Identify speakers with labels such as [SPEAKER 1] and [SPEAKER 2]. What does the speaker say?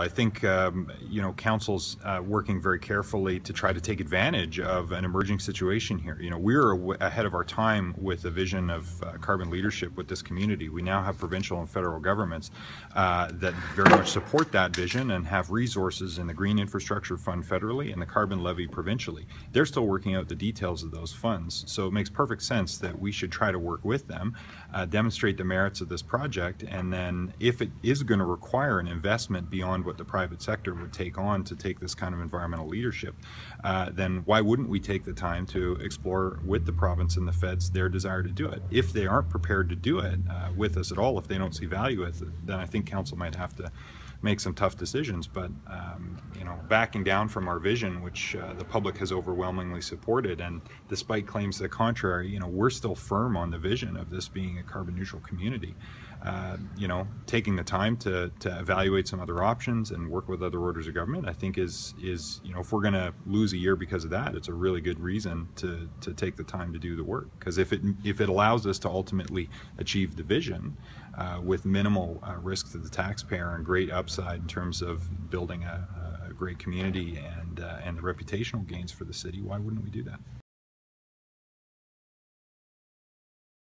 [SPEAKER 1] I think um, you know council's uh, working very carefully to try to take advantage of an emerging situation here. You know, we're ahead of our time with a vision of uh, carbon leadership with this community. We now have provincial and federal governments uh, that very much support that vision and have resources in the Green Infrastructure Fund federally and the Carbon Levy provincially. They're still working out the details of those funds, so it makes perfect sense that we should try to work with them, uh, demonstrate the merits of this project, and then if it is going to require an investment beyond what the private sector would take on to take this kind of environmental leadership, uh, then why wouldn't we take the time to explore with the province and the feds their desire to do it? If they aren't prepared to do it uh, with us at all, if they don't see value with it, then I think council might have to make some tough decisions. But um, you know, backing down from our vision, which uh, the public has overwhelmingly supported, and despite claims to the contrary, you know, we're still firm on the vision of this being a carbon neutral community. Uh, you know, taking the time to, to evaluate some other options and work with other orders of government, I think is is you know, if we're going to lose a year because of that, it's a really good reason to to take the time to do the work. Because if it if it allows us to ultimately achieve the vision uh, with minimal uh, risk to the taxpayer and great upside in terms of building a, a great community and uh, and the reputational gains for the city, why wouldn't we do that?